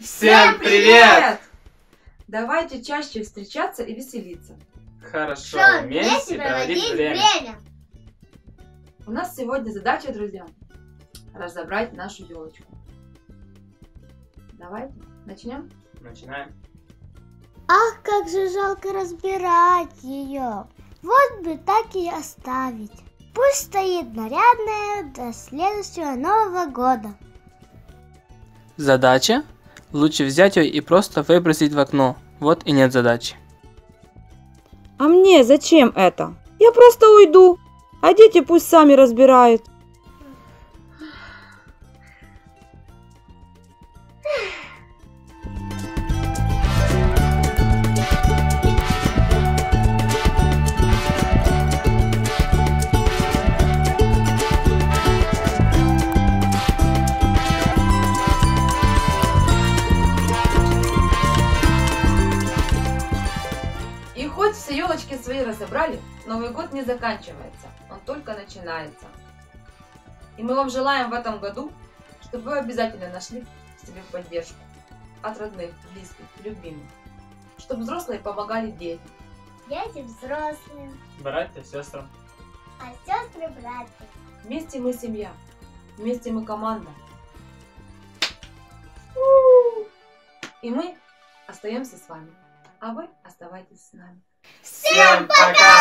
Всем привет! Давайте чаще встречаться и веселиться. Хорошо, Что, вместе проводить время. У нас сегодня задача, друзья, разобрать нашу елочку. Давайте начнем. Начинаем. Ах, как же жалко разбирать ее. Вот бы так и оставить. Пусть стоит нарядная до следующего Нового года. Задача? Лучше взять ее и просто выбросить в окно. Вот и нет задачи. А мне зачем это? Я просто уйду, а дети пусть сами разбирают. Хоть все елочки свои разобрали, Новый год не заканчивается, он только начинается. И мы вам желаем в этом году, чтобы вы обязательно нашли в себе поддержку от родных, близких, любимых, чтобы взрослые помогали детям. Дети взрослые, Братья, сестрам. а сестры братья. Вместе мы семья, вместе мы команда. И мы остаемся с вами, а вы оставайтесь с нами. Всем пока!